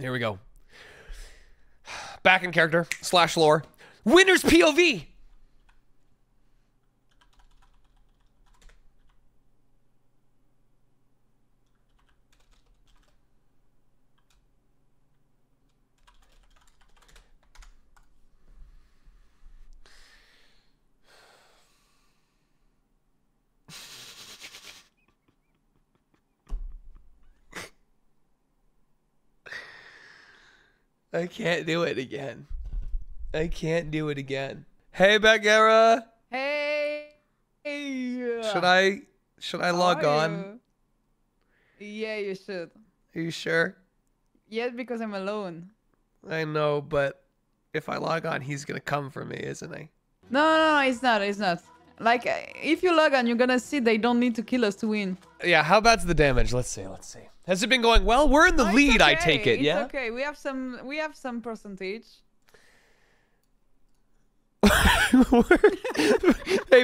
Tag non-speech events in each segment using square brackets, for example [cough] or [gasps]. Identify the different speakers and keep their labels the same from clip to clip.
Speaker 1: Here we go. [sighs] Back in character slash lore. Winner's POV. I can't do it again. I can't do it again. Hey, Baghera.
Speaker 2: Hey. Hey.
Speaker 1: Should I should I log on?
Speaker 2: Yeah, you should.
Speaker 1: Are you sure?
Speaker 2: Yes, because I'm alone.
Speaker 1: I know, but if I log on, he's gonna come for me, isn't he?
Speaker 2: No, no, no, it's not. It's not. Like, if you log on, you're gonna see they don't need to kill us to win.
Speaker 1: Yeah. How bad's the damage? Let's see. Let's see. Has it been going well? We're in the
Speaker 2: Oh,
Speaker 1: lead. I take it.
Speaker 2: it's
Speaker 1: Yeah.
Speaker 2: okay. We have some. We have some percentage. [laughs]
Speaker 1: hey,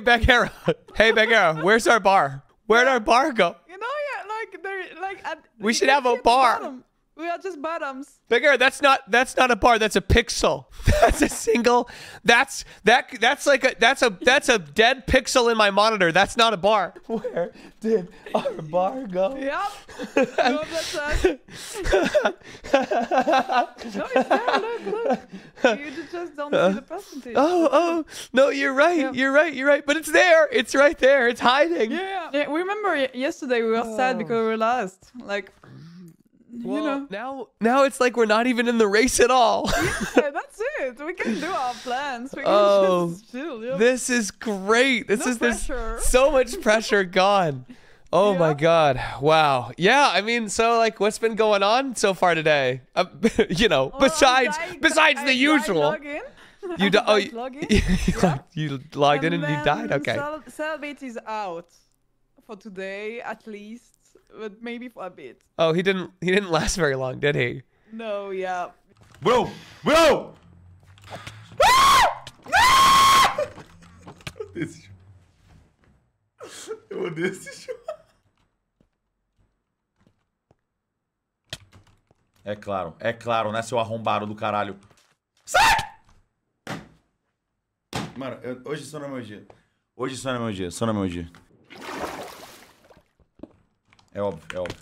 Speaker 1: Baghera. Hey, Baghera. Where's our bar? Where'd our bar go?
Speaker 2: You know, yeah, like they're like. At,
Speaker 1: We should have a bar.
Speaker 2: Bottom. We are just bottoms.
Speaker 1: Baghera, that's not that's not a bar. That's a pixel. [laughs] That's a single. That's that. That's like a that's a that's a dead pixel in my monitor. That's not a bar. [laughs] Where did our bar go?
Speaker 2: Yep. no, that's us. no, it's there. Look, look. You just don't see the percentage.
Speaker 1: Oh, oh, no, you're right.
Speaker 2: Yeah.
Speaker 1: You're right. You're right. But it's there. It's right there. It's hiding.
Speaker 2: Yeah. yeah. Remember yesterday we were sad oh. because we were last. Like,
Speaker 1: Well,
Speaker 2: you know.
Speaker 1: now now it's like we're not even in the race at all. [laughs]
Speaker 2: Yeah, that's it. We can do our plans. We can
Speaker 1: Oh,
Speaker 2: just chill. Yeah.
Speaker 1: this is great. This
Speaker 2: No
Speaker 1: is
Speaker 2: pressure.
Speaker 1: so much [laughs] pressure gone. Oh my god! Wow. Yeah. I mean, so like, what's been going on so far today? Uh, [laughs] you know,
Speaker 2: Well,
Speaker 1: besides
Speaker 2: I
Speaker 1: besides
Speaker 2: I
Speaker 1: the
Speaker 2: died
Speaker 1: usual. You
Speaker 2: I
Speaker 1: di- oh, you,
Speaker 2: Yeah.
Speaker 1: you logged in and you died. Okay.
Speaker 2: Cel- Cellbit is out for today at least, but maybe for a bit.
Speaker 1: Oh, he didn't. He didn't last very long, did he?
Speaker 2: No, yeah.
Speaker 3: Bro, bro! Desse jogo. Eu odeio esse jogo. É claro, é claro, né, seu arrombado do caralho. Sai! Mano, eu- hoje só não é meu dia. Hoje só não é meu dia, só não é meu dia. É óbvio, é óbvio.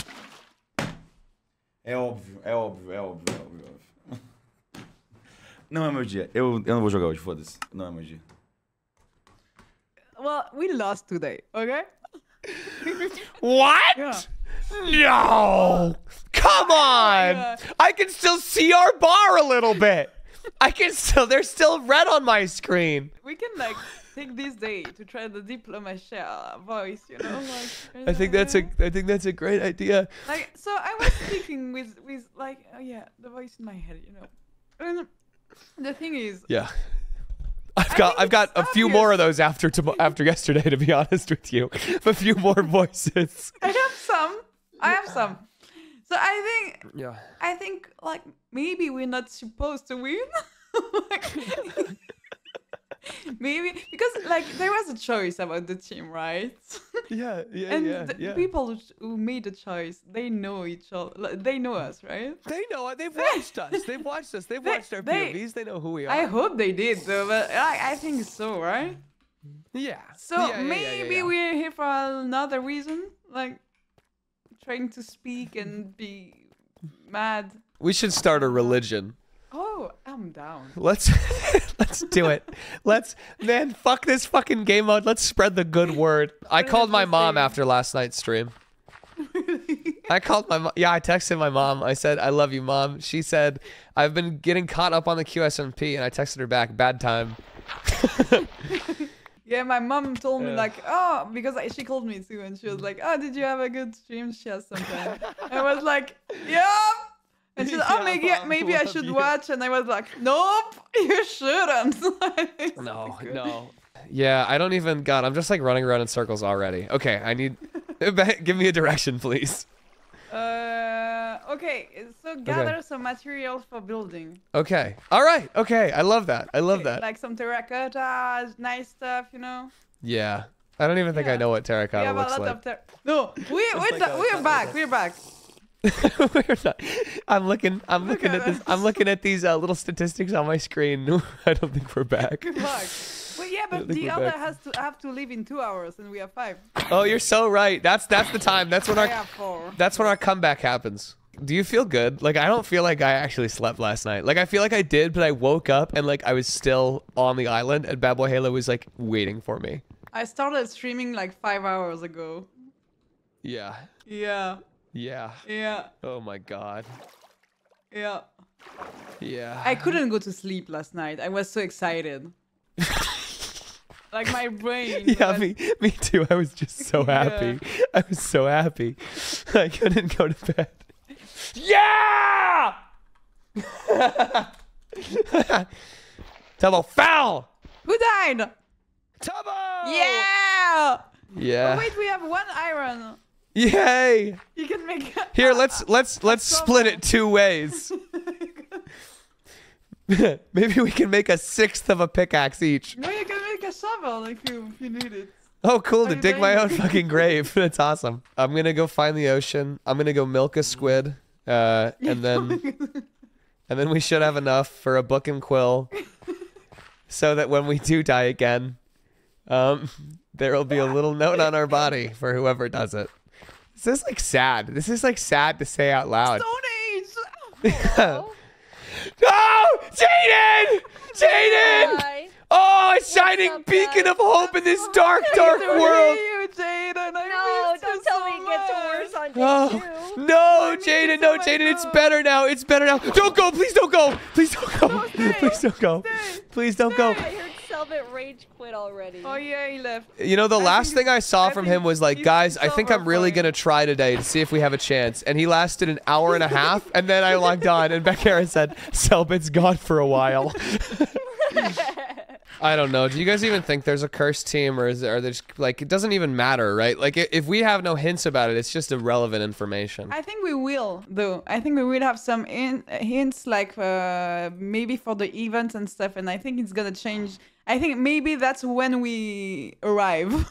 Speaker 3: É óbvio, é óbvio, é óbvio, é óbvio, é óbvio. Não é meu dia. Eu, eu não vou jogar hoje, foda-se. Não é meu dia.
Speaker 2: Well, we lost today, okay?
Speaker 1: What?
Speaker 2: Yeah.
Speaker 1: No! Come oh on!
Speaker 2: Yeah.
Speaker 1: I can still see our bar a little bit. I can still. There's still red on my screen.
Speaker 2: We can like take this day to try the diploma share uh, voice, you know? Oh like,
Speaker 1: I think that's a. I think that's a great idea.
Speaker 2: like so I was speaking with with like oh yeah the voice in my head you know and the thing is
Speaker 1: Yeah. I've got I've got a
Speaker 2: it's
Speaker 1: few more of those after tomo- [laughs] after yesterday to be honest with you. A few more [laughs] voices.
Speaker 2: I have some I have some so I think
Speaker 1: Yeah.
Speaker 2: I think like maybe we're not supposed to win [laughs] like, [laughs] maybe because like there was a choice about the team right [laughs]
Speaker 1: Yeah, yeah,
Speaker 2: and
Speaker 1: yeah,
Speaker 2: the
Speaker 1: yeah.
Speaker 2: people who made the choice they know each other like, they know us right
Speaker 1: they know it. They've [laughs] watched us. They've watched us. They've
Speaker 2: They-
Speaker 1: watched our
Speaker 2: they-
Speaker 1: POVs. They know who we are.
Speaker 2: I hope they did though but I, I think so right
Speaker 1: yeah.
Speaker 2: So
Speaker 1: Yeah,
Speaker 2: maybe we're here for another reason, like trying to speak and be mad.
Speaker 1: we should start a religion.
Speaker 2: Oh, I'm down.
Speaker 1: Let's [laughs] let's do it. Let's man, fuck this fucking game mode. Let's spread the good word. I called my mom after last night's stream. Really? I called my mom. Yeah, I texted my mom. I said, "I love you, mom." She said, "I've been getting caught up on the QSMP," and I texted her back, "Bad time." [laughs]
Speaker 2: yeah, my mom told me
Speaker 1: Yeah.
Speaker 2: like, oh, because I, she called me too, and she was like, oh, did you have a good stream? She has something. I was like, yeah. And she's like, oh,
Speaker 1: Yeah,
Speaker 2: maybe
Speaker 1: Mom,
Speaker 2: maybe I should
Speaker 1: you.
Speaker 2: watch. And I was like, nope, [laughs] you shouldn't. [laughs] It's
Speaker 1: No, no. Yeah, I don't even. God, I'm just like running around in circles already. Okay, I need. [laughs] Give me a direction, please.
Speaker 2: Uh, okay, so gather some materials for building.
Speaker 1: Okay. All right. Okay. I love that. I love that.
Speaker 2: Like some terracotta, nice stuff, you know.
Speaker 1: Yeah. I don't even think I know what
Speaker 2: we
Speaker 1: terracotta
Speaker 2: have a
Speaker 1: looks
Speaker 2: lot
Speaker 1: like.
Speaker 2: of ter- No, we we're,
Speaker 1: like a-
Speaker 2: we're back. We're back. [laughs]
Speaker 1: We're not. I'm looking. I'm
Speaker 2: Look
Speaker 1: looking
Speaker 2: at
Speaker 1: at this. I'm looking at these uh, little statistics on my screen. [laughs] I don't think we're back.
Speaker 2: Good luck. [laughs] Well, yeah, but the other
Speaker 1: back.
Speaker 2: has to have to leave in two hours, and we have five.
Speaker 1: Oh, you're so right. That's that's the time. That's when our that's when our comeback happens. Do you feel good? Like I don't feel like I actually slept last night. Like I feel like I did, but I woke up and like I was still on the island, and Bad Boy Halo was like waiting for me.
Speaker 2: I started streaming like five hours ago.
Speaker 1: Yeah.
Speaker 2: Yeah,
Speaker 1: Yeah.
Speaker 2: yeah,
Speaker 1: Oh my god.
Speaker 2: yeah.
Speaker 1: Yeah.
Speaker 2: I couldn't go to sleep last night. I was so excited. [laughs] like my brain. [laughs]
Speaker 1: Yeah,
Speaker 2: was-
Speaker 1: me, me too. I was just so [laughs] happy. I was so happy. I couldn't go to bed. Yeah! Tubbo foul!
Speaker 2: Who died?
Speaker 1: Tubbo!
Speaker 2: Yeah!
Speaker 1: Yeah.
Speaker 2: Oh, wait, we have one iron.
Speaker 1: Yay!
Speaker 2: You can make.
Speaker 1: Here, let's [laughs] let's let's split it two ways. [laughs] [laughs] Maybe we can make a sixth of a pickaxe each.
Speaker 2: no, you can make a shovel if you if you need it.
Speaker 1: Oh, cool! To dig my own fucking grave. That's awesome. I'm gonna go find the ocean. I'm gonna go milk a squid, uh, and then and then we should have enough for a book and quill, so that when we do die again, um, there will be a little note on our body for whoever does it. This is like sad. This is like sad to say out loud.
Speaker 2: Stone Age. [laughs]
Speaker 1: Oh, no, Jaiden!
Speaker 4: Jaiden!
Speaker 1: Oh, a shining
Speaker 4: up,
Speaker 1: beacon
Speaker 4: guys?
Speaker 1: of hope in this dark, dark
Speaker 2: I
Speaker 1: world.
Speaker 2: hate you, Jaiden. I
Speaker 4: No,
Speaker 2: missed you
Speaker 4: don't tell
Speaker 2: so
Speaker 4: me it gets worse on day
Speaker 1: Oh,
Speaker 4: two.
Speaker 1: no,
Speaker 2: Jaiden,
Speaker 1: no, Jaiden, it's better now. It's better now. Don't go, please don't go. Please don't go.
Speaker 2: No. [laughs]
Speaker 1: Please don't go.
Speaker 2: Stay.
Speaker 1: Please don't go.
Speaker 4: I rage quit already.
Speaker 2: Oh yeah, he left.
Speaker 1: You know, the
Speaker 2: I
Speaker 1: last thing I saw
Speaker 2: I
Speaker 1: from him was like, guys, I think I'm really going to try today to see if we have a chance. And he lasted an hour and a half. And then I logged on and Baghera said, Cellbit's gone for a while. [laughs] I don't know. Do you guys even think there's a cursed team, or is there, are there just like it doesn't even matter, right? Like if we have no hints about it, it's just irrelevant information.
Speaker 2: I think we will, though. I think we will have some in, hints, like uh, maybe for the events and stuff. And I think it's gonna change. I think maybe that's when we arrive.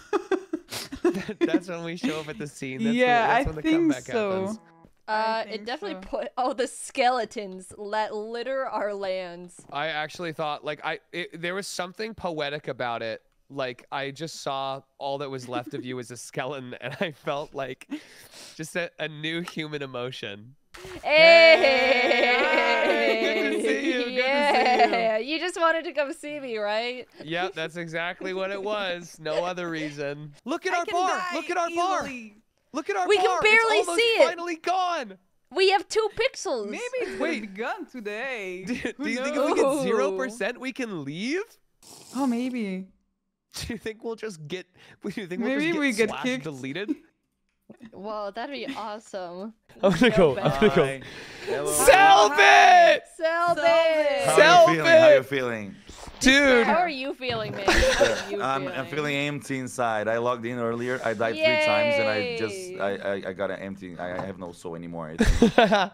Speaker 2: [laughs]
Speaker 1: that's when we show up at the scene. That's
Speaker 2: Yeah,
Speaker 1: when, that's
Speaker 2: I
Speaker 1: when the
Speaker 2: think
Speaker 1: comeback
Speaker 2: so.
Speaker 1: happens.
Speaker 4: Uh,
Speaker 2: think
Speaker 4: it definitely
Speaker 2: so.
Speaker 4: put oh the skeletons let litter our lands.
Speaker 1: I actually thought like I it, there was something poetic about it. Like I just saw all that was left of you as a skeleton, [laughs] and I felt like just a, a new human emotion.
Speaker 4: Hey,
Speaker 1: good to see good to see you.
Speaker 4: Yeah, [laughs] you just wanted to come see me, right?
Speaker 1: Yep, that's exactly what it was. No other reason. Look at
Speaker 2: I
Speaker 1: our
Speaker 2: can
Speaker 1: bar. Look at our bar. Look at our bar!
Speaker 4: We can barely
Speaker 1: it's
Speaker 4: see it.
Speaker 1: Finally gone.
Speaker 4: We have two pixels.
Speaker 2: Maybe it's
Speaker 1: Wait.
Speaker 2: gonna be gone today. [laughs]
Speaker 1: Do, do you think if we get zero percent, we can leave?
Speaker 2: Oh, maybe. [laughs]
Speaker 1: Do you think we'll just get? Do you think we'll
Speaker 2: Maybe
Speaker 1: just get
Speaker 2: we get
Speaker 1: slash
Speaker 2: kicked.
Speaker 1: deleted?
Speaker 4: Well, that'd be awesome. [laughs]
Speaker 1: I'm gonna go. I'm gonna go.
Speaker 3: Hi. Hello.
Speaker 1: Cellbit,
Speaker 4: Cellbit.
Speaker 3: How you feeling? How you feeling?
Speaker 1: dude.
Speaker 4: How are you feeling, man? How are you
Speaker 3: I'm,
Speaker 4: feeling?
Speaker 3: I'm feeling empty inside. I logged in earlier. I died three times, and I just I I, I got an empty. I, I have no soul anymore. I [laughs] think.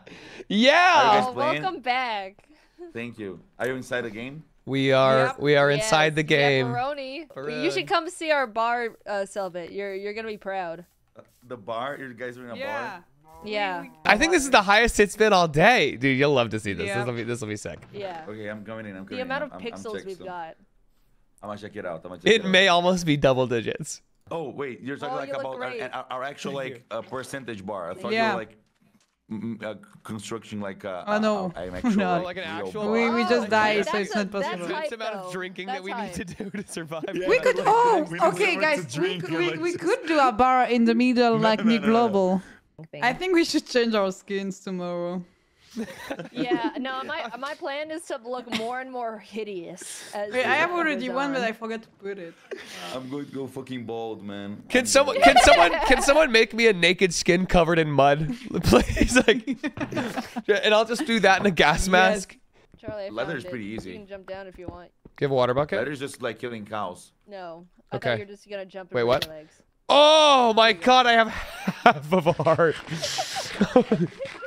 Speaker 1: yeah.
Speaker 4: Oh,
Speaker 3: playing?
Speaker 4: welcome back.
Speaker 3: Thank you. Are you inside the game?
Speaker 1: We are
Speaker 2: Yep.
Speaker 1: we are inside the game.
Speaker 4: Pepperoni.
Speaker 1: Pepperoni.
Speaker 4: You should come see our bar, uh, Cellbit. You're you're gonna be proud.
Speaker 3: The bar? You guys are in a
Speaker 2: Yeah.
Speaker 3: bar?
Speaker 4: Yeah.
Speaker 2: We-
Speaker 1: I think this is the highest it's been all day, dude. You'll love to see this.
Speaker 2: Yeah.
Speaker 1: This will be this will be sick.
Speaker 4: Yeah.
Speaker 3: Okay, I'm coming in. I'm coming
Speaker 4: The amount
Speaker 3: in.
Speaker 4: of
Speaker 3: I'm, I'm,
Speaker 4: pixels we've
Speaker 3: so-
Speaker 4: got.
Speaker 3: I'm gonna check it out. I'm gonna check
Speaker 1: It
Speaker 3: it
Speaker 1: may almost be double digits.
Speaker 3: Oh wait, you're talking
Speaker 4: Oh,
Speaker 3: like
Speaker 4: you
Speaker 3: about our, our, our actual like uh, percentage bar. I thought
Speaker 2: Yeah.
Speaker 3: you were like uh, construction like uh,
Speaker 2: Oh, no.
Speaker 3: uh, an [laughs] actual,
Speaker 2: No.
Speaker 3: like,
Speaker 1: Like an actual
Speaker 3: bar.
Speaker 2: We- we just
Speaker 4: Oh,
Speaker 2: died, so it's
Speaker 4: a-
Speaker 2: not possible.
Speaker 1: That's
Speaker 4: hype,
Speaker 1: the amount of
Speaker 4: though.
Speaker 1: drinking that
Speaker 4: That's
Speaker 1: we need to do to survive.
Speaker 2: We could.
Speaker 3: like,
Speaker 2: Oh,
Speaker 3: we
Speaker 2: okay, guys. We, could- we,
Speaker 3: like,
Speaker 2: we could do a bar in the middle, [laughs] like
Speaker 3: no,
Speaker 2: Nick
Speaker 3: no, no.
Speaker 2: Global. I think we should change our skins tomorrow. [laughs]
Speaker 4: Yeah. No, my my plan is to look more and more hideous. As
Speaker 2: Wait, I have already
Speaker 4: goes
Speaker 2: one, but. I forgot to put it. [laughs]
Speaker 3: I'm going to go fucking bald, man.
Speaker 1: Can
Speaker 3: I'm
Speaker 1: someone
Speaker 3: going-
Speaker 1: can someone can someone make me a naked skin covered in mud, [laughs] please? Like, and I'll just do that in a gas mask.
Speaker 4: Charlie, I
Speaker 3: Leather's
Speaker 4: found it.
Speaker 3: pretty easy.
Speaker 4: You can jump down if you want.
Speaker 1: Do you have a water bucket?
Speaker 3: That is just like killing cows.
Speaker 4: No. I
Speaker 1: Okay.
Speaker 4: you're just gonna jump
Speaker 1: Wait, what?
Speaker 4: your legs.
Speaker 1: Oh my god, I have half of a heart.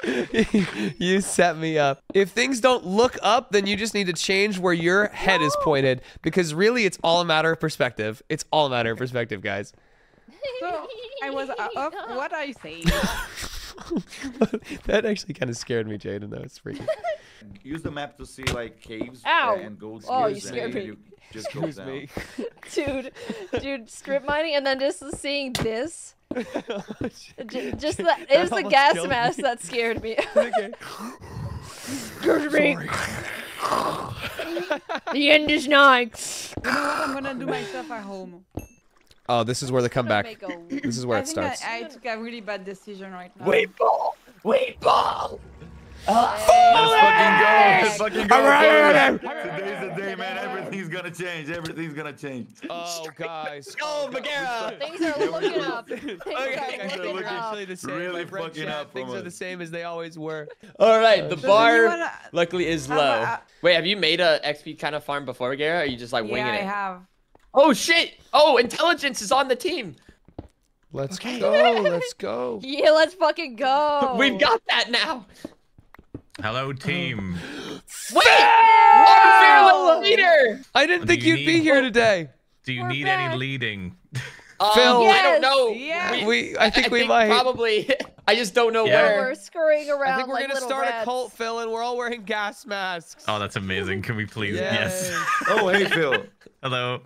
Speaker 1: [laughs] you set me up. If things don't look up, then you just need to change where your head is pointed because really it's all a matter of perspective. It's all a matter of perspective, guys.
Speaker 2: So I was uh, up. [laughs] What are you saying? [laughs]
Speaker 1: that actually kind of scared me, Jaiden. That was freaky.
Speaker 3: Use the map to see like caves
Speaker 4: Ow.
Speaker 3: and gold
Speaker 4: Oh, you scared me.
Speaker 3: you just go
Speaker 1: Excuse
Speaker 3: down.
Speaker 1: me. [laughs]
Speaker 4: dude, dude, strip mining and then just seeing this. [laughs] Oh, just the, it was the gas mask
Speaker 1: me.
Speaker 4: that scared me.
Speaker 1: okay.
Speaker 4: Scared me. the end is nigh.
Speaker 2: You know what? I'm gonna do myself at home.
Speaker 1: Oh, this is where the comeback.
Speaker 4: Make a-
Speaker 1: This is where
Speaker 2: I
Speaker 1: it starts.
Speaker 2: I, I took a really bad decision right now.
Speaker 5: Wait ball. Wait ball.
Speaker 3: Let's fucking go. Let's fucking go.
Speaker 1: Alright.
Speaker 3: Today's the day, man. Everything's gonna change. Everything's gonna change.
Speaker 1: Oh, guys.
Speaker 5: Go, Baghera.
Speaker 4: Things are looking up. Things
Speaker 1: Okay,
Speaker 4: are looking
Speaker 3: looking
Speaker 4: up.
Speaker 1: the same.
Speaker 3: really fucking up
Speaker 1: Things are the same as they always were.
Speaker 5: All right, the
Speaker 2: Does
Speaker 5: bar
Speaker 2: anyone-
Speaker 5: luckily is low.
Speaker 2: uh,
Speaker 5: Wait, have you made a XP kind of farm before, Baghera? Or are you just like winging it?
Speaker 2: Yeah,
Speaker 5: winging
Speaker 2: I
Speaker 5: it?
Speaker 2: have.
Speaker 5: Oh shit! Oh, intelligence is on the team.
Speaker 1: Let's go. Let's go. [laughs]
Speaker 4: Yeah, let's fucking go. [laughs]
Speaker 5: We've got that now.
Speaker 6: Hello, team. [gasps]
Speaker 5: Wait! Oh, fearless leader.
Speaker 1: I didn't
Speaker 6: Do
Speaker 1: think
Speaker 6: you
Speaker 1: you'd be here today.
Speaker 6: Do you
Speaker 4: We're
Speaker 6: need
Speaker 4: back.
Speaker 6: any leading?
Speaker 5: Um,
Speaker 1: Phil.
Speaker 5: I don't know.
Speaker 2: Yeah.
Speaker 1: We, I think we might.
Speaker 5: probably. [laughs] I just don't know
Speaker 6: Yeah.
Speaker 4: We're
Speaker 5: where.
Speaker 4: scurrying around
Speaker 1: I think we're
Speaker 4: like
Speaker 1: gonna start
Speaker 4: rats.
Speaker 1: a cult, Phil, and we're all wearing gas masks.
Speaker 6: Oh, that's amazing. Can we please? Yes.
Speaker 1: Yay.
Speaker 3: Oh, hey, Phil.
Speaker 6: Hello.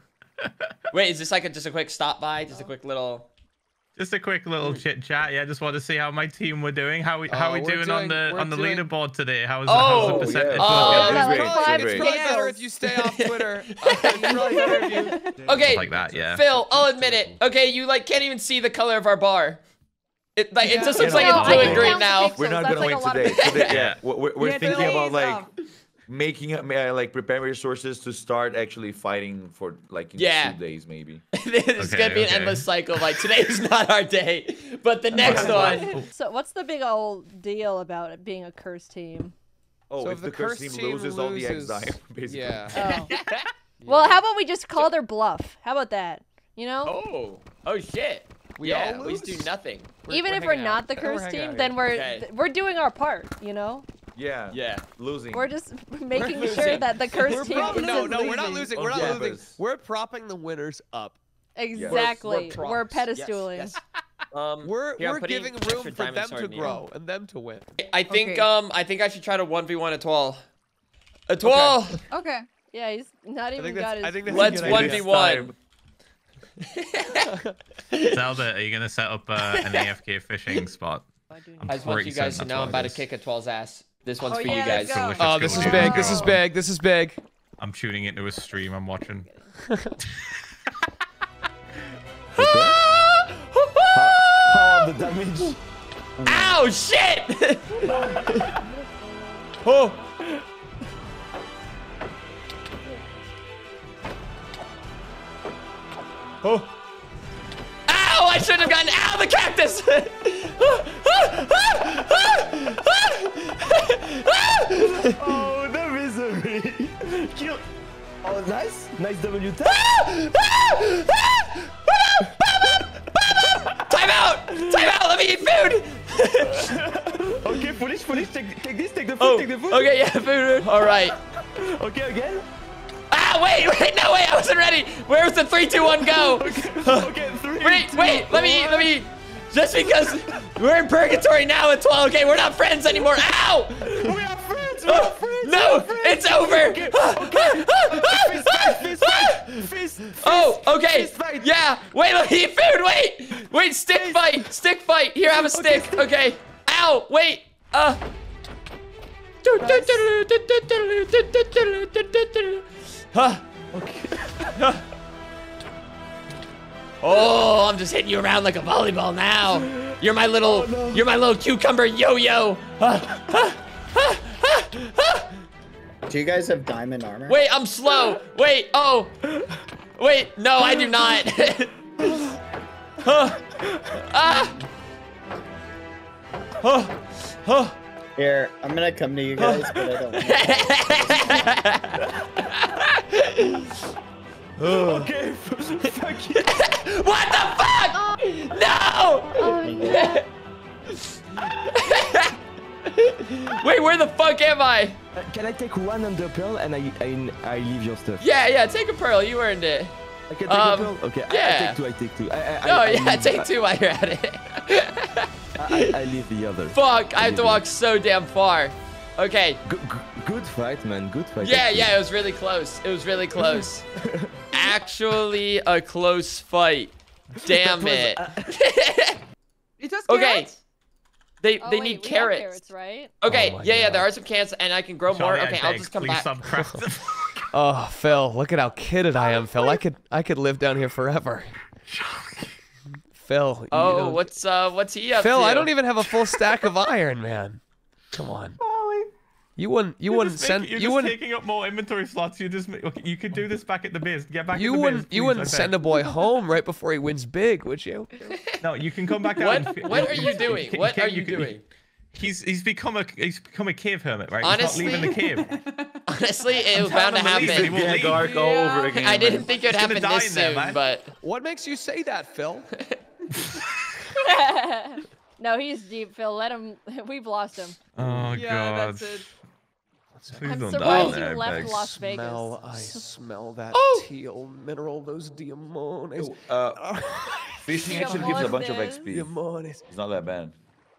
Speaker 5: Wait, is this like a, just a quick stop by? Just a quick little.
Speaker 6: Just a quick little hmm. chit chat. Yeah, just want to see how my team were doing. How we how
Speaker 1: Oh,
Speaker 6: we
Speaker 1: we're
Speaker 6: doing, on the
Speaker 1: we're
Speaker 6: on the
Speaker 1: doing-
Speaker 6: leaderboard today? How's,
Speaker 5: Oh,
Speaker 6: how's the
Speaker 3: yeah.
Speaker 6: percentage?
Speaker 5: Oh,
Speaker 6: looking?
Speaker 4: that's
Speaker 3: great,
Speaker 4: like
Speaker 3: so.
Speaker 1: It's probably better if you stay off [laughs] Twitter. [laughs] It's probably better if you- [laughs]
Speaker 5: Okay,
Speaker 6: like that, yeah.
Speaker 5: Phil, I'll admit it. Okay, you like can't even see the color of our bar. It like it just looks
Speaker 3: You
Speaker 5: like
Speaker 3: know,
Speaker 5: it's
Speaker 3: I
Speaker 5: blue
Speaker 3: can
Speaker 5: and green now.
Speaker 3: We're not gonna
Speaker 4: like
Speaker 3: win today. today
Speaker 6: Yeah.
Speaker 3: yeah, we're, we're
Speaker 2: Yeah,
Speaker 3: thinking about like
Speaker 2: off.
Speaker 3: Making up, uh, like preparing resources to start actually fighting for like in
Speaker 5: Yeah.
Speaker 3: two days maybe.
Speaker 5: it's
Speaker 6: Okay,
Speaker 5: gonna be an endless cycle. Like today's not our day, but the next one. [laughs]
Speaker 4: So what's the big old deal about it being a cursed team?
Speaker 3: Oh,
Speaker 1: So
Speaker 3: if, the cursed team, loses, all the eggs die, [laughs] basically.
Speaker 1: Yeah.
Speaker 4: Oh. [laughs] Well, how about we just call their bluff? How about that? You know?
Speaker 5: Oh, oh shit.
Speaker 1: We
Speaker 5: yeah,
Speaker 1: all
Speaker 5: we just do nothing.
Speaker 1: We're-
Speaker 4: Even
Speaker 1: we're
Speaker 4: if we're not
Speaker 1: out.
Speaker 4: the
Speaker 1: We're
Speaker 4: cursed
Speaker 1: hanging out
Speaker 4: team, then we're
Speaker 5: Okay.
Speaker 4: th- we're doing our part. You know?
Speaker 3: Yeah.
Speaker 5: Yeah.
Speaker 3: Losing.
Speaker 4: We're just [laughs] making
Speaker 5: losing.
Speaker 4: sure that the cursed
Speaker 1: We're
Speaker 4: team
Speaker 1: prop-
Speaker 4: isn't
Speaker 1: no, no, we're not
Speaker 4: losing.
Speaker 1: losing. We're
Speaker 3: On
Speaker 1: not losing. We're propping the winners up.
Speaker 4: Exactly.
Speaker 5: We're,
Speaker 4: We're,
Speaker 5: props. Yes,
Speaker 4: pedestaling.
Speaker 5: yes. Um,
Speaker 1: We're
Speaker 5: here,
Speaker 1: we're giving room for them
Speaker 5: sword
Speaker 1: to
Speaker 5: in
Speaker 1: grow and them to win.
Speaker 5: I think
Speaker 2: Okay.
Speaker 5: um I think I should try to one v one Etoile. Etoile,
Speaker 2: Okay.
Speaker 4: Yeah, he's not even got
Speaker 1: that's-
Speaker 4: his.
Speaker 1: I think that's a
Speaker 5: let's one v one. [laughs]
Speaker 6: Zelda, are you gonna set up uh, an AFK fishing spot? I'm
Speaker 5: I just want you guys to know I'm about
Speaker 6: it
Speaker 5: to
Speaker 6: is.
Speaker 5: kick Etoile's ass. This one's
Speaker 2: Oh,
Speaker 5: for
Speaker 2: yeah,
Speaker 5: you guys.
Speaker 2: go.
Speaker 6: Delicious
Speaker 1: Oh, this is big. This is big. This is big.
Speaker 6: I'm shooting into a stream. I'm watching.
Speaker 7: How the damage?
Speaker 5: Ow, shit! [laughs] oh. Oh. I shouldn't have gotten out of the cactus!
Speaker 7: Oh, the misery! Kill. Oh, nice, nice W tap.
Speaker 5: Time out! Time out! Let me eat food!
Speaker 7: Okay, foolish, foolish. Take, take this, take the food,
Speaker 5: Oh,
Speaker 7: take the food.
Speaker 5: okay, yeah, food. All right.
Speaker 7: Okay, again.
Speaker 5: Ah, wait, wait, no, wait, I wasn't ready. Where Where's the three, two, one, go?
Speaker 7: Okay, three.
Speaker 5: Wait, wait, let me let me. Just because we're in purgatory now at 12, okay? We're not friends anymore. Ow!
Speaker 7: We are friends. We uh, are friends.
Speaker 5: No, it's over.
Speaker 7: Fist fight, fist fight, fist.
Speaker 5: Oh, okay. Yeah. Wait, let me eat food. Wait. Wait, stick fight. Stick fight. Here, I have a stick. Okay. Ow. Wait. Uh. Huh. [laughs] [laughs] Oh, I'm just hitting you around like a volleyball now. You're my little, you're my little cucumber yo-yo.
Speaker 8: Do you guys have diamond armor?
Speaker 5: Wait, I'm slow. Wait, oh. Wait, no, I do not. [laughs] Ah. Huh. Huh.
Speaker 8: Here, I'm gonna come to you guys, but I don't. [laughs] Want
Speaker 7: Okay, [laughs] fuck you. [laughs]
Speaker 5: what the fuck? No!
Speaker 4: Oh, yeah. [laughs]
Speaker 5: Wait, where the fuck am I?
Speaker 7: Uh, Can I take one under pearl and I I, I leave your stuff?
Speaker 5: Yeah, yeah, take a pearl. You earned it.
Speaker 7: I can take
Speaker 5: Um,
Speaker 7: a pearl. Okay, I- I, take two. I take two. I, I,
Speaker 5: Oh,
Speaker 7: I
Speaker 5: yeah,
Speaker 7: leave-
Speaker 5: take two while you're at it.
Speaker 7: I, I leave the other.
Speaker 5: Fuck, I have to walk
Speaker 7: it.
Speaker 5: so damn far. Okay.
Speaker 7: G- g- good fight, man. Good fight.
Speaker 5: Yeah, yeah, it was really close. It was really close. Actually, a close fight. Damn it.
Speaker 2: It [laughs] was
Speaker 5: Okay. They
Speaker 4: Oh,
Speaker 5: they
Speaker 4: wait,
Speaker 5: need carrots.
Speaker 4: carrots, right?
Speaker 5: Okay,
Speaker 1: Oh my
Speaker 5: yeah, yeah, there are some cans, and I can grow more.
Speaker 6: I
Speaker 5: Okay, I'll just come back. [laughs]
Speaker 1: Oh, Phil, look at how kidded I am, Phil. I [laughs] could I could live down here forever. Phil.
Speaker 5: Oh,
Speaker 1: don't-
Speaker 5: what's uh, what's he up
Speaker 1: Phil,
Speaker 5: to?
Speaker 1: I don't even have a full stack of iron, man. Come on. You wouldn't you
Speaker 6: You're
Speaker 1: wouldn't
Speaker 6: just
Speaker 1: send
Speaker 6: making- you're
Speaker 1: you
Speaker 6: just
Speaker 1: wouldn't
Speaker 6: taking up more inventory slots. You just you could do this back at the base. Get back.
Speaker 1: you
Speaker 6: at the
Speaker 1: wouldn't
Speaker 6: base,
Speaker 1: you wouldn't
Speaker 6: I
Speaker 1: send a boy [laughs] home right before he wins big, would you?
Speaker 6: No, you can come back [laughs] out.
Speaker 5: What?
Speaker 6: and
Speaker 5: What are you
Speaker 6: can-
Speaker 5: doing?
Speaker 6: can-
Speaker 5: What
Speaker 6: can-
Speaker 5: are you
Speaker 6: can-
Speaker 5: doing?
Speaker 6: He's he's become a he's become a cave hermit, right?
Speaker 5: Honestly-
Speaker 6: he's not leaving the cave. [laughs]
Speaker 5: Honestly, it was bound to
Speaker 6: telling him leave.
Speaker 5: happen.
Speaker 6: will
Speaker 3: Yeah,
Speaker 6: leave.
Speaker 3: dark all
Speaker 2: Yeah.
Speaker 3: over again.
Speaker 5: I didn't think it would happen this
Speaker 6: in there,
Speaker 5: soon, but
Speaker 1: What makes you say that, Phil?
Speaker 4: no, he's deep, Phil. Let him. We've lost him.
Speaker 6: Oh
Speaker 2: Yeah,
Speaker 6: god.
Speaker 2: that's it.
Speaker 6: Please
Speaker 4: I'm
Speaker 6: don't
Speaker 4: surprised
Speaker 6: die
Speaker 4: you left
Speaker 6: Bex.
Speaker 4: Las Vegas.
Speaker 1: Smell, I [laughs] smell that
Speaker 5: Oh!
Speaker 1: teal mineral, those diamones.
Speaker 3: Uh, [laughs] fishing actually gives a bunch of XP.
Speaker 1: Diamones.
Speaker 3: It's not that bad.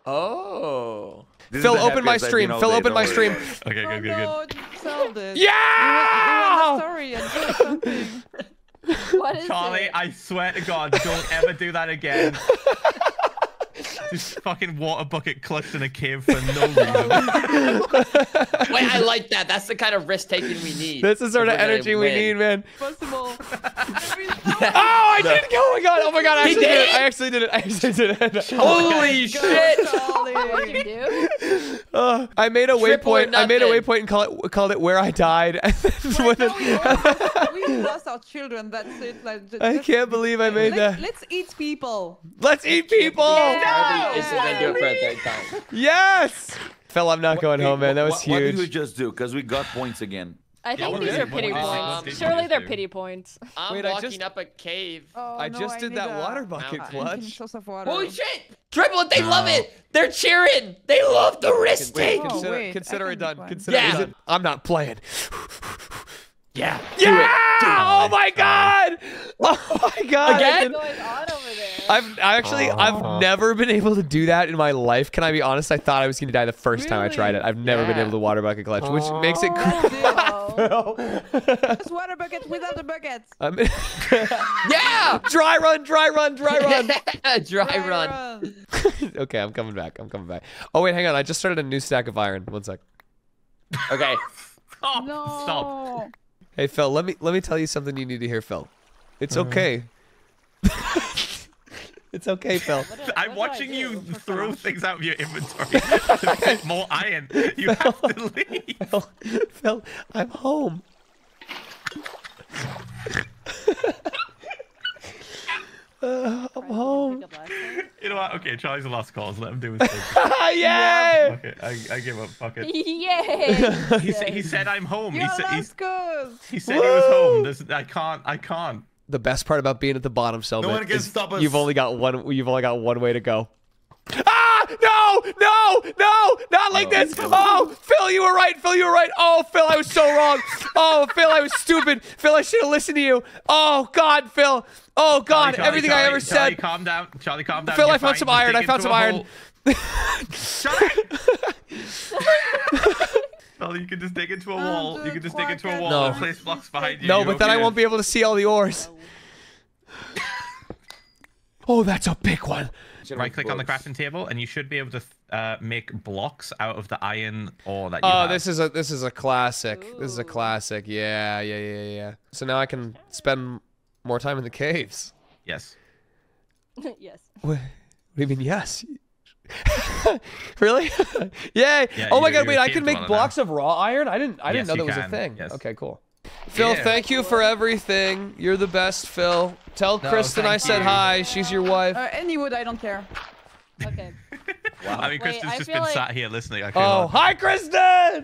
Speaker 5: oh.
Speaker 3: This
Speaker 1: Phil, open my stream. Phil, open my stream. [laughs]
Speaker 6: Okay,
Speaker 2: Oh
Speaker 6: good, good, good.
Speaker 2: no, just solved it.
Speaker 1: Yeah!
Speaker 2: You story and do something.
Speaker 4: What is
Speaker 6: Charlie,
Speaker 4: it?
Speaker 6: I swear to God, don't ever do that again. [laughs] Just fucking water bucket clutched in a cave for no reason.
Speaker 5: Wait, I like that. That's the kind of risk taking we need.
Speaker 1: That's the sort of energy we need, man.
Speaker 2: Possible.
Speaker 1: Oh, [laughs] [laughs] I did it! Oh my god! Oh my god! I actually did
Speaker 5: did
Speaker 1: it!
Speaker 5: it?
Speaker 1: I actually did it! I actually did it!
Speaker 5: Holy shit!
Speaker 4: What'd you do?
Speaker 1: Uh, I made a
Speaker 5: Triple
Speaker 1: waypoint. I made a waypoint and call it, called it where I died. [laughs] And then when
Speaker 2: Right now we,
Speaker 1: it-
Speaker 2: all- [laughs] we lost our children. That's it. Like, ju-
Speaker 1: I can't believe I made
Speaker 2: let's,
Speaker 1: that.
Speaker 2: Let's eat people.
Speaker 1: Let's eat people!
Speaker 5: Harvey is gonna do it for a third time.
Speaker 1: Yes! Phil, I'm not going home, man. That was
Speaker 3: what, What did we just do? Because we got points again.
Speaker 4: I think
Speaker 6: what
Speaker 4: these
Speaker 6: did
Speaker 4: are pity
Speaker 6: what did you-
Speaker 5: what
Speaker 4: points.
Speaker 5: did
Speaker 4: Surely they're pity points.
Speaker 5: I'm
Speaker 1: Wait, I
Speaker 5: walking
Speaker 1: just-
Speaker 5: up a cave.
Speaker 2: Oh,
Speaker 1: I
Speaker 2: no,
Speaker 1: just did
Speaker 2: need
Speaker 1: that
Speaker 2: a-
Speaker 1: water bucket
Speaker 5: Mountain.
Speaker 1: clutch.
Speaker 2: source of water.
Speaker 5: Holy shit! Triple, they love it! They're cheering! They love the risk
Speaker 1: Wait,
Speaker 5: take!
Speaker 2: Oh,
Speaker 1: consider,
Speaker 2: wait,
Speaker 1: consider it done. Consider
Speaker 5: Yeah.
Speaker 1: it done. I'm not playing.
Speaker 5: Yeah.
Speaker 1: Yeah! Uh, [laughs] oh my god! Oh my god!
Speaker 5: Again?
Speaker 4: What's going on over there?
Speaker 1: I've I actually
Speaker 6: Oh.
Speaker 1: I've never been able to do that in my life. Can I be honest? I thought I was gonna die the first time I tried it. I've never been able to water bucket clutch, which makes it.
Speaker 2: Oh,
Speaker 4: Oh. [laughs]
Speaker 2: Just water bucket without a bucket.
Speaker 1: I'm [laughs]
Speaker 5: Yeah!
Speaker 1: dry run, dry run, dry run.
Speaker 5: Dry
Speaker 2: Dry
Speaker 5: run.
Speaker 1: okay, I'm coming back. I'm coming back. Oh wait, hang on. I just started a new stack of iron. One sec.
Speaker 5: Okay.
Speaker 6: Stop.
Speaker 2: No.
Speaker 6: Stop.
Speaker 1: Hey Phil, let me let me tell you something you need to hear, Phil. Uh-huh. [laughs] It's okay. it's okay, Phil.
Speaker 4: What did-
Speaker 6: I'm
Speaker 4: what
Speaker 6: watching you throw things out of your inventory [laughs] to [laughs] fit more iron. You have to leave.
Speaker 1: Phil, Phil, I'm home. Uh, I'm home.
Speaker 4: Pick up last time. [laughs]
Speaker 6: You know what? Okay, Charlie's the last cause. Let him do his [laughs] thing.
Speaker 1: Yay!
Speaker 6: Okay, I, I give up. Fuck it. [laughs]
Speaker 4: Yay!
Speaker 6: He, sa- he said I'm home. He
Speaker 2: You're
Speaker 6: said, he,
Speaker 2: last cause.
Speaker 6: he said he was home. There's, I can't. I can't.
Speaker 1: The best part about being at the bottom, Cellbit,
Speaker 3: No one can
Speaker 1: is
Speaker 3: stop us.
Speaker 1: You've only got one. You've only got one way to go. No! No! No! Not like
Speaker 3: Oh,
Speaker 1: this! Oh, Phil, you were right. Phil, you were right. Oh, Phil, I was so wrong. Oh, Phil, I was stupid. Phil, I should have listened to you. Oh God, Phil. Oh God,
Speaker 6: Charlie, Charlie,
Speaker 1: everything I ever
Speaker 6: Charlie,
Speaker 1: said.
Speaker 6: calm down. Charlie, calm down.
Speaker 1: Phil,
Speaker 6: You're
Speaker 1: I found
Speaker 6: fine.
Speaker 1: some iron.
Speaker 6: dig
Speaker 1: I found some iron.
Speaker 6: hole. Shut up. [laughs] [laughs] Charlie, you can just dig into a wall. You can just dig into a wall
Speaker 1: No.
Speaker 6: and place blocks behind you.
Speaker 1: No, but then I won't be able to see all the ores. Oh, that's a big one.
Speaker 6: Right click on the crafting table, and you should be able to uh, make blocks out of the iron ore that you
Speaker 1: Oh,
Speaker 6: have.
Speaker 1: this is a this is a classic. This is a classic. Yeah, yeah, yeah, yeah. So now I can spend more time in the caves.
Speaker 6: Yes. [laughs]
Speaker 4: yes.
Speaker 1: What, what do you mean? Yes. [laughs] really? [laughs] Yay!
Speaker 6: Yeah,
Speaker 1: oh my God! Wait, I
Speaker 6: cave
Speaker 1: can make
Speaker 6: dweller now.
Speaker 1: blocks of raw iron. I didn't. I didn't know that
Speaker 6: you
Speaker 1: was a thing.
Speaker 6: yes.
Speaker 1: Okay, cool. Phil,
Speaker 6: Yeah.
Speaker 1: thank you for everything. You're the best, Phil. Tell
Speaker 6: No,
Speaker 1: Kristen I said
Speaker 6: you.
Speaker 1: hi. She's your wife.
Speaker 2: Uh, any wood, I don't care.
Speaker 4: Okay. [laughs]
Speaker 6: I mean, Kristen's
Speaker 4: I
Speaker 6: just been
Speaker 4: like-
Speaker 6: sat here listening. I feel
Speaker 1: oh,
Speaker 6: like-
Speaker 1: hi, Kristen!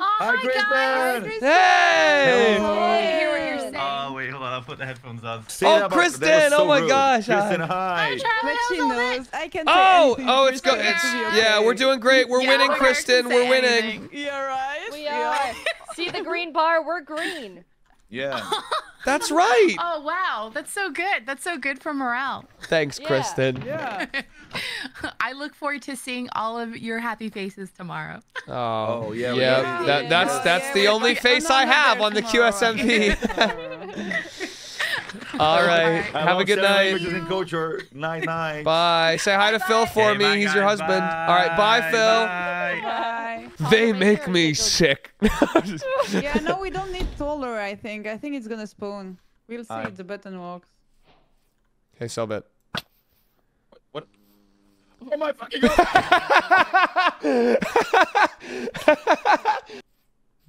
Speaker 3: Hi, Kristen.
Speaker 1: Hey!
Speaker 4: Hey,
Speaker 9: hear what you're saying.
Speaker 6: Oh wait, hold on. I'll put the headphones on.
Speaker 3: Say
Speaker 1: Oh,
Speaker 3: that about- that was
Speaker 1: Kristen,
Speaker 3: so
Speaker 1: oh my
Speaker 3: rude.
Speaker 1: gosh,
Speaker 3: Kristen,
Speaker 1: hi.
Speaker 3: hi.
Speaker 2: But she knows. I can say
Speaker 1: Oh, oh, it's go.
Speaker 2: Kristen,
Speaker 1: It's
Speaker 2: to
Speaker 1: yeah. We're doing great. We're
Speaker 9: Yeah,
Speaker 1: winning,
Speaker 9: we're
Speaker 1: Kristen. We're winning.
Speaker 9: anything.
Speaker 2: Yeah, right?
Speaker 4: We are. [laughs] See the green bar? We're green.
Speaker 3: Yeah. [laughs]
Speaker 1: That's right.
Speaker 9: Oh wow, that's so good. That's so good for morale.
Speaker 1: Thanks,
Speaker 4: Yeah.
Speaker 1: Kristen.
Speaker 2: Yeah. [laughs]
Speaker 9: I look forward to seeing all of your happy faces tomorrow.
Speaker 1: Oh,
Speaker 3: Oh, yeah, we
Speaker 1: yeah. That, that's that's
Speaker 2: yeah,
Speaker 1: the only
Speaker 2: gonna-
Speaker 1: face
Speaker 2: I'm
Speaker 1: I
Speaker 2: not
Speaker 1: have on the. QSMP. [laughs] All right.
Speaker 3: I
Speaker 1: Have a good
Speaker 3: seven
Speaker 1: night.
Speaker 3: languages in culture. Night night.
Speaker 1: Bye. Say hi to Phil for
Speaker 6: Okay,
Speaker 1: me.
Speaker 6: bye,
Speaker 1: He's your
Speaker 6: guys.
Speaker 1: husband. All right. Bye, Phil.
Speaker 6: Bye.
Speaker 2: Bye.
Speaker 1: They
Speaker 4: make
Speaker 1: make me sick. [laughs] [laughs]
Speaker 2: Yeah, no, we don't need taller, I think. I think it's gonna spawn. We'll see
Speaker 3: Alright.
Speaker 2: if the button works.
Speaker 1: hey, Cellbit.
Speaker 3: What? Oh my fucking god! [laughs]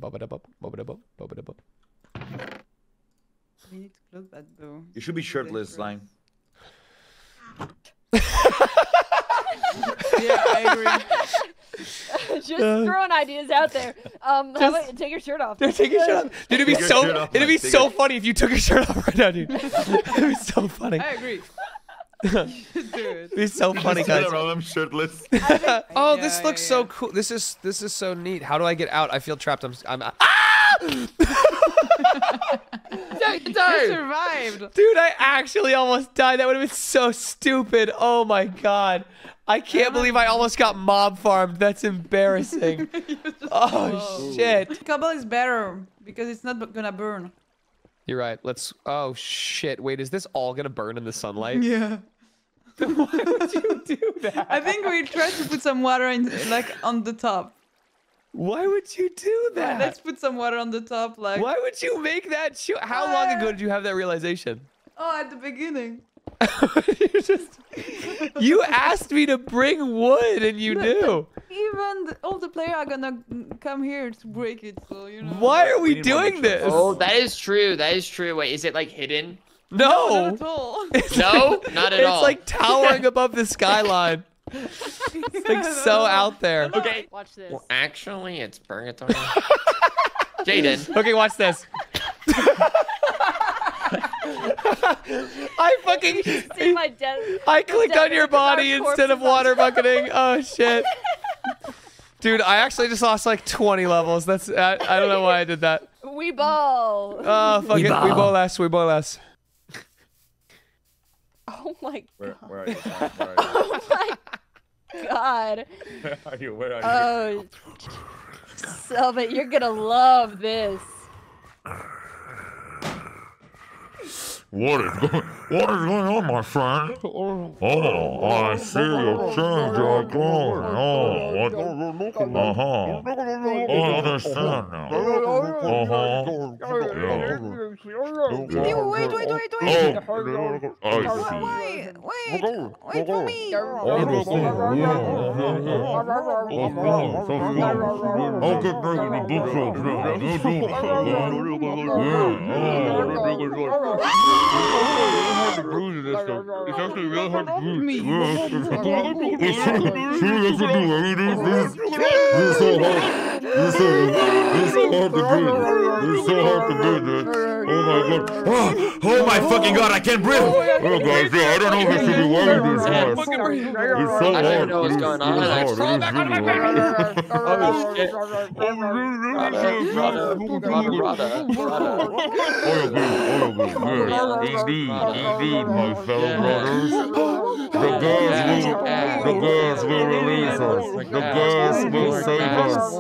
Speaker 1: Bubba-da-bub, bubba-da-bub, bubba-da-bub.
Speaker 2: We need to close that door.
Speaker 3: You should be shirtless, Line.
Speaker 2: Yeah, I agree. [laughs]
Speaker 4: Just throwing ideas out there. Um, how about you take your shirt off?
Speaker 1: Dude, [laughs] take your shirt off. [laughs] Dude, it'd be
Speaker 3: Take
Speaker 1: so
Speaker 3: off,
Speaker 1: it'd be.
Speaker 3: Take
Speaker 1: so
Speaker 3: it.
Speaker 1: funny if you took your shirt off right now, dude. it'd be so funny.
Speaker 2: I agree. You should do it.
Speaker 1: It'd be so funny,
Speaker 3: Just sit
Speaker 1: guys.
Speaker 3: around, I'm shirtless.
Speaker 1: Oh,
Speaker 2: Yeah,
Speaker 1: this
Speaker 2: yeah,
Speaker 1: looks so
Speaker 2: yeah.
Speaker 1: cool. This is this is so neat. How do I get out? I feel trapped. I'm I'm ah!
Speaker 2: You survived.
Speaker 1: Dude, I actually almost died. That would have been so stupid. Oh my god. I can't believe I almost got mob farmed. That's embarrassing. [laughs] oh shit.
Speaker 2: Cobble is better because it's not gonna burn.
Speaker 1: You're right. Let's Oh shit. Wait, is this all going to burn in the sunlight?
Speaker 2: Yeah. [laughs]
Speaker 1: Why would you do that?
Speaker 2: I think we tried to put some water in, like on the top.
Speaker 1: Why would you do that?
Speaker 2: Let's put some water on the top, like.
Speaker 1: Why would you make that shoot? How ah. long ago did you have that realization?
Speaker 2: Oh, at the beginning. [laughs]
Speaker 1: you just you asked me to bring wood and you do
Speaker 2: Even the, all the players are gonna come here to break it, so you know.
Speaker 1: Why are we
Speaker 3: We
Speaker 1: doing this?
Speaker 5: Oh, that is true. That is true. Wait, is it like hidden?
Speaker 2: Not
Speaker 1: no.
Speaker 2: at all.
Speaker 5: No, not [laughs] at all.
Speaker 1: it's
Speaker 5: all.
Speaker 1: like towering [laughs] above the skyline. It's like so [laughs] out there.
Speaker 5: Okay.
Speaker 4: Watch this.
Speaker 5: Well, actually, it's purgatory. [laughs] Jaiden.
Speaker 1: Okay, watch this. I fucking
Speaker 4: See my death.
Speaker 1: I clicked on your body instead of water bucketing. Oh shit. [laughs] Dude, I actually just lost like 20 levels. That's I, I don't know why I did that.
Speaker 4: We ball.
Speaker 1: Oh fuck it. We bowl less. We bowl less.
Speaker 4: oh my
Speaker 3: Where, where are you? Where are
Speaker 4: oh my god.
Speaker 3: Where [laughs] are you? Where are you?
Speaker 4: Oh, Cellbit, you're gonna love this.
Speaker 10: What is going What is going on, my friend? Oh, I see you change your clothes. Oh, what? Uh huh. I understand now. Uh huh. Yeah.
Speaker 2: You, wait, wait, wait, wait.
Speaker 10: Oh, I see.
Speaker 2: Wait, wait, wait for me.
Speaker 10: I'll get back in the bookshelf now. Do It's actually real hard to breathe. It's. It's hard. See, that's what you do. I mean, this, this, this is so hard. This is so, this is so hard to breathe. It's so hard to breathe, man. Oh my god.
Speaker 3: Oh, oh my fucking god, I can't breathe!
Speaker 10: Oh guys, yeah, I don't know if it should be worried this hard. It's so hard.
Speaker 5: I don't
Speaker 10: hard.
Speaker 5: know what's going on.
Speaker 10: is
Speaker 5: I
Speaker 10: hard.
Speaker 5: crawl
Speaker 10: It is
Speaker 5: back
Speaker 10: really hard. [laughs]
Speaker 5: Oh, oh shit. Brother, brother, brother, brother.
Speaker 10: Oil good, oil good. Yes, indeed, indeed, my fellow brothers. The girls will, the girls will release us. The girls will save us.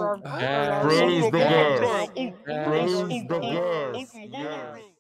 Speaker 10: Praise the girls. Praise the girls. Yes.